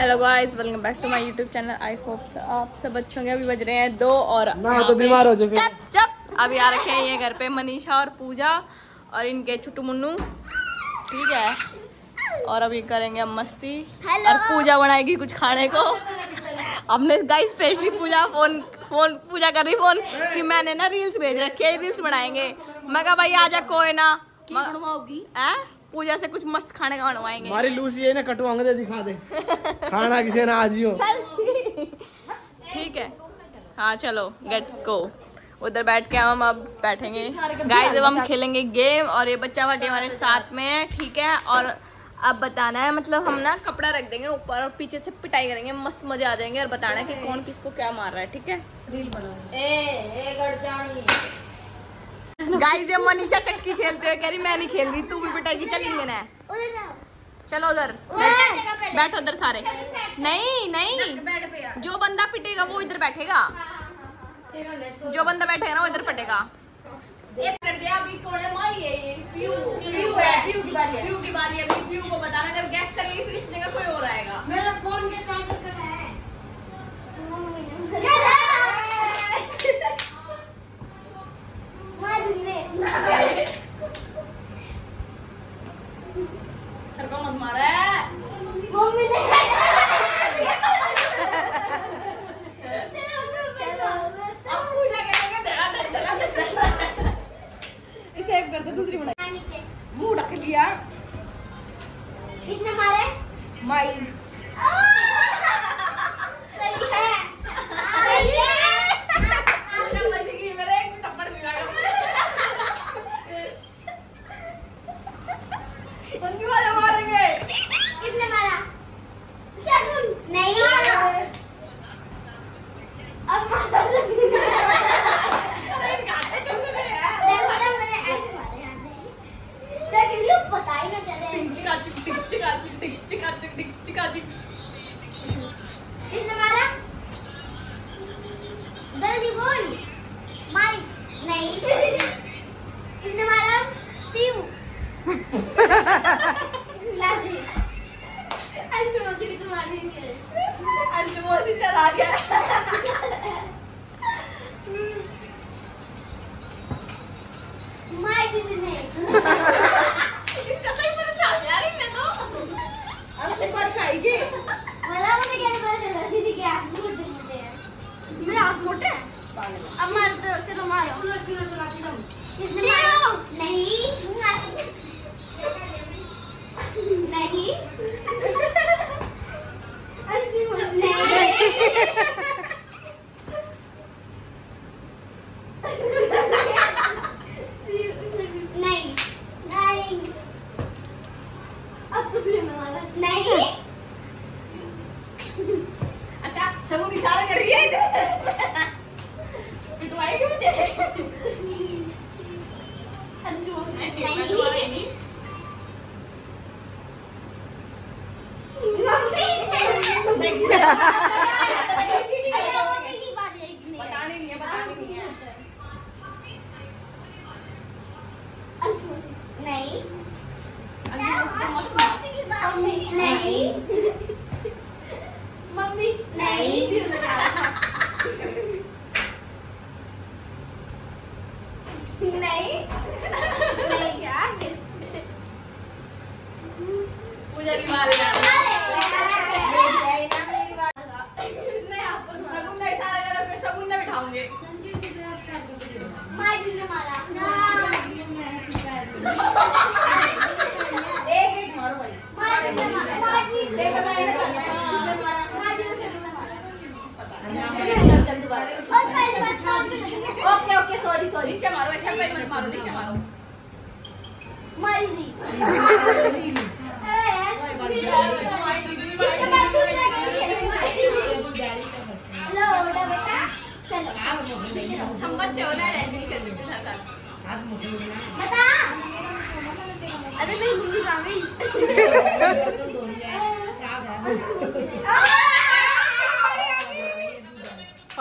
Hello guys welcome back to my YouTube channel I hope आप सब अच्छे होंगे अभी बज रहे हैं दो और ना तो बीमार हो जाओगे। चुप चुप। अभी आ रखे हैं ये घर पे मनीषा और पूजा और इनके छुट्टू मुन्नू। ठीक है? और अभी करेंगे हम मस्ती। और पूजा बनाएगी कुछ खाने को। हमने गाइस स्पेशली पूजा फ़ोन फ़ोन पूजा कर रही फ़ोन कि मैंने ना रील्स भेज रखी है रील्स बनाएँगे। मैं कहा भाई आजा कोई ना बनवाओगी। पूजा से कुछ मस्त खाने का बनवाएँगे। हमारी लूसी है ना कटवाऊँगे तो दिखा दे। खाना किसी ने आज ही हो। चल ठीक ठीक है। हाँ चलो गेट्स गो उधर बैठ के हम अब बैठेंगे। गाइस अब हम खेलेंगे गेम और ये बच्चा वाटी हमारे साथ में है ठीक है? और अब बताना है मतलब हम ना कपड़ा रख देंगे ऊपर और पीछे से पिटाई करेंगे मस्त मज़े आ जाएँगे और बताना है कि कौन किसको क्या मार रहा है ठीक है? गाइस ये मनीषा चटकी खेलते हुए कह रही मैं नहीं खेल रही तू भी पिटाई चलेंगे ना चलो उधर बैठो उधर। सारे। नहीं नहीं। जो बंदा पिटेगा वो इधर बैठेगा। जो बंदा बैठेगा ना वो इधर पटेगा इस कर दिया अभी कौन है माई है ये पीयू पीयू है पीयू की बारी है पीयू की बारी है अभी पीयू को बताना अगर गैस करेगी फिर इसने का कोई और आएगा मेरा फ़ोन के साथ करना है सर को मत मारा है करते दूसरी बना मुँह ढक लिया किसने मारे माई सही है सही है पूजा बच गई मेरे एक थप्पड़ मिला मंजू वाले मारेंगे किसने मारा शगुन नहीं अब मारा शगुन खाते चल रहे हैं देखो ना मैंने ऐसे मारे यार नहीं किसी को पता ही ना चले चिका चिक टिक चिका चिक टिक चिका चिक टिक किसने मारा जल्दी बोल। माई नहीं। किसने मारा पीयू लाली। भी तुम्हारी नहीं है अंजू चला गया। माई दीदी ने इसका सही पता चल यार इन्हें तो से मला मुझे क्या पता चला दीदी के आप मोटे मोटे हैं मेरे आप मोटे हैं अब मार दो चलो मारो। किसने मारा नहीं मम्मी नहीं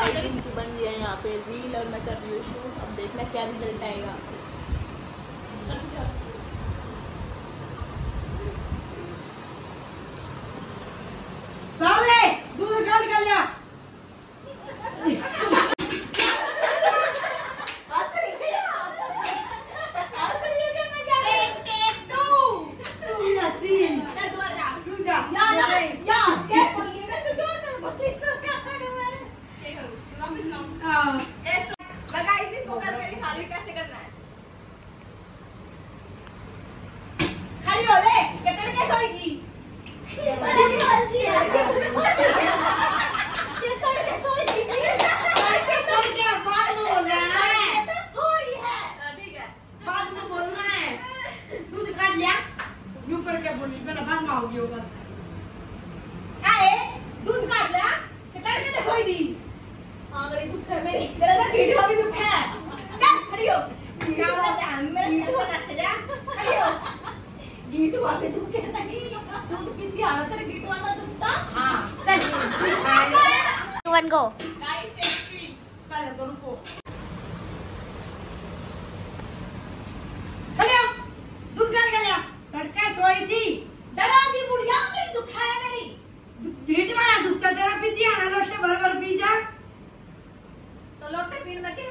बन गया है यहाँ पे। रील और मैं कर रही हूँ शूट। अब देखना क्या रिज़ल्ट आएगा गीट आगे दुख है नहीं दूध पीती आना तेरे गीट वाला दुखता हाँ चल। One go guys take three पहले तो रुको खड़े हो दूध काट के लिया तड़का सोई थी डरा दी बुढ़िया मेरी दुख है मेरी ढीठ मारा दुखता तेरा पीती आना लोटे भर भर पी जा तो लोटे पीन में के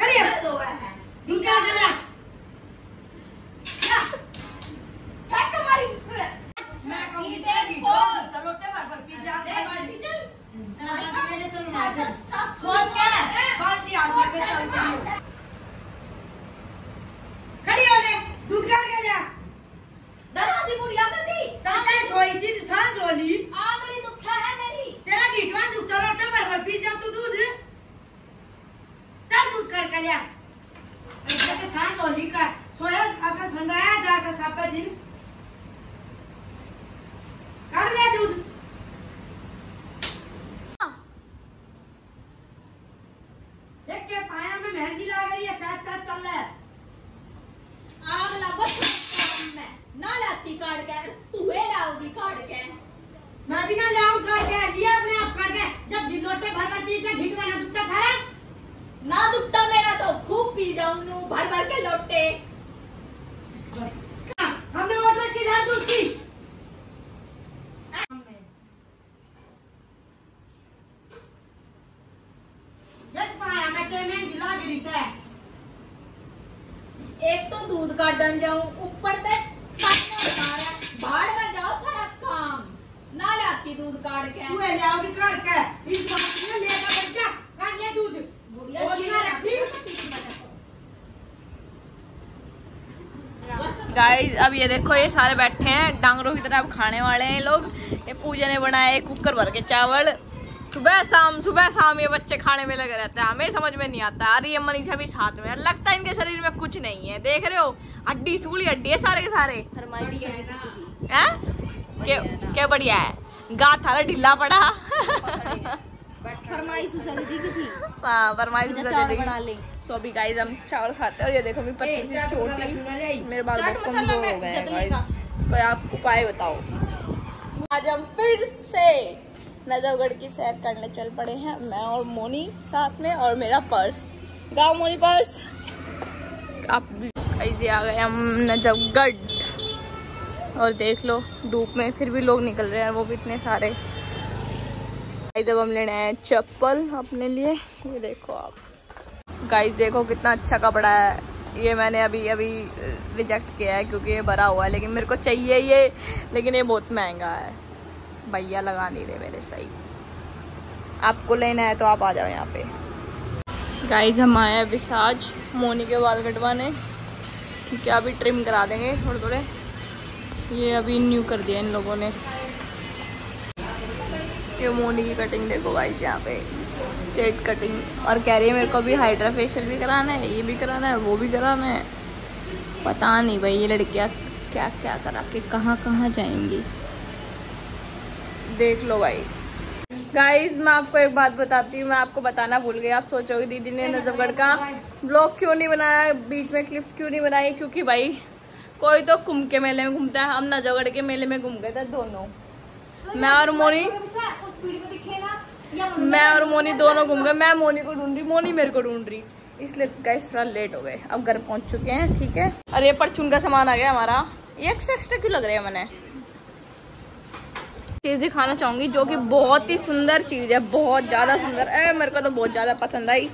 खड़ी हो। दो है दूध काट के लिया फेंक मारी मैं कहूँगी दे तेरा ढीठ फ़ोन। मारा दुखता लोटे भर भर पी जा ले बाल्टी चल तेरा बाल्टी लेके चल हाँ, मार दस- दस- सोच के बाल्टी हाथ में पे चल खड़ी हो खड़ी हो ले दूध काट के लिया डरा दी बुढ़िया मेरी तड़का सोई थी साँझ होली आंगड़ी दुख है मेरी तेरा ढीठवा दुखता लोटे भर भर पी जा तू दूध चल दूध काट के लिया ऐसे के साँझ होली का सोया ऐसा संडाया जा ऐसा सापे दिन कर ले दूध देख के पाया में मेहंदी लग रही है साथ साथ चल रहा है आग लगत काम में ना लाती काट के तू हे लाओगी काट के मैं भी ना ले आऊँ काट के लिया अपने आप काट के जब ढिलोटे भर भर पी जा घिटवा ना दुखता खा रहा ना दुखता मेरा तो खूब पी जाऊँ नू भर भर के लोटे। हमने ऑर्डर की दूध एक तो दूध का डन जाऊँ ऊपर में जाओ फरक काम। ना लाती दूध काट के। तू काट के इस बात में लेकर बैठ जा काट ले दूध बुढ़िया और की ना रखी गाइस अब ये देखो, ये सारे बैठे हैं। डांगरों की तरह अब खाने वाले हैं लोग। ये पूजा ने बनाया है कुकर भर के चावल। सुबह शाम सुबह शाम ये बच्चे खाने में लगे रहते हैं। हमें समझ में नहीं आता। अरे, ये मनीषा भी साथ में लगता है इनके शरीर में कुछ नहीं है। देख रहे हो? हड्डी, सूली हड्डी है सारे के सारे। क्या बढ़िया है। गा थारा ढीला पड़ा। फरमाइश दीदी की थी हाँ, फरमाइश बिना ले। सो अभी गाइस हम चावल खाते हैं और ये देखो मेरी पतली सी छोटी मेरे बाल बहुत कमज़ोर हो गए हैं गाइस कोई आप उपाय बताओ। आज हम फिर से नजफगढ़ की सैर करने चल पड़े हैं। मैं और मोनी साथ में और मेरा पर्स। गाँव मोनी पर्स। आप भी ऐसे आ गए हम नजफगढ़। और देख लो धूप में फिर भी लोग निकल रहे हैं वो भी इतने सारे। गाइस अब हम लेने हैं चप्पल अपने लिए, ये देखो आप। गाइस, देखो कितना अच्छा कपड़ा है। ये मैंने अभी अभी रिजेक्ट किया है क्योंकि ये भरा हुआ है, लेकिन मेरे को चाहिए ये, लेकिन ये बहुत महँगा है। भैया लगा नहीं रहे मेरे, सही। आपको लेना है तो आप आ जाओ यहाँ पे। गाइस, हम आए हैं विसाज मोनी के बाल कटवाने ठीक है, अभी ट्रिम करा देंगे थोड़े थोड़े ये अभी न्यू कर दिया इन लोगों ने। ये मोनी की कटिंग देखो भाई यहाँ पे स्ट्रेट कटिंग और कह रही है, मेरे को भी हाइड्रा फेशियल भी कराना है, ये भी कराना है, वो भी कराना है। पता नहीं भाई, ये लड़कियाँ क्या क्या करा के कहाँ कहाँ जाएँगी। देख लो भाई। गाइज़ मैं आपको एक बात बताती हूँ, मैं आपको बताना भूल गई, आप सोचोगे, दीदी ने नजफगढ़ का ब्लॉग क्यों नहीं बनाया, बीच में क्लिप्स क्यों नहीं बनाई? क्योंकि भाई, कोई तो कुंभ के मेले में घूमता है, हम नजफगढ़ के मेले में घूम गए थे दोनों। मैं और मोनी मैं और मोनी दोनों घूम गए। मैं मोनी को ढूंढ रही मोनी मेरे को ढूंढ रही। इसलिए गैस थोड़ा लेट हो गए। अब घर पहुँच चुके हैं ठीक है? अरे परचून का सामान आ गया हमारा। ये एक्स्ट्रा एक्स्ट्रा क्यों लग रहा है मैंने चीज़ दिखाना चाहूँगी जो कि बहुत ही सुंदर चीज़ है बहुत ज़्यादा सुंदर। है मेरे को तो बहुत ज़्यादा पसंद आई।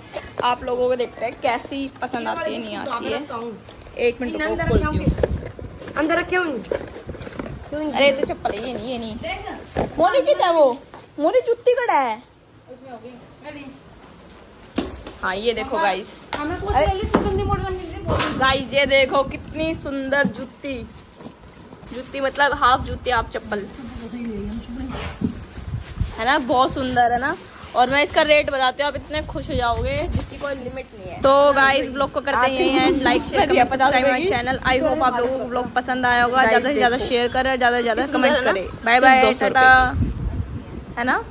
आप लोगों को देखते हैं कैसी पसंद आती है नहीं आती है। एक मिनट खोलती हूँ। अंदर रखे अरे तो चप्पल ये नहीं ये नहीं। मोरी कितना है वो? मोरी जुत्ती कड़ा है। हाँ ये देखो गाइस गाइस ये देखो कितनी सुंदर जुत्ती जुत्ती मतलब हाफ़ जूती आप चप्पल। है ना? बहुत सुंदर है ना? और मैं इसका रेट बताती हूँ आप इतने खुश हो जाओगे। जिसकी कोई लिमिट नहीं है। तो गाइस ब्लॉग को करते हैं and like share subscribe my channel I hope आप लोगों को ब्लॉग पसंद आया होगा। ज़्यादा से ज़्यादा शेयर करें ज़्यादा से ज़्यादा कमेंट करें। बाय बाय टाटा। है ना?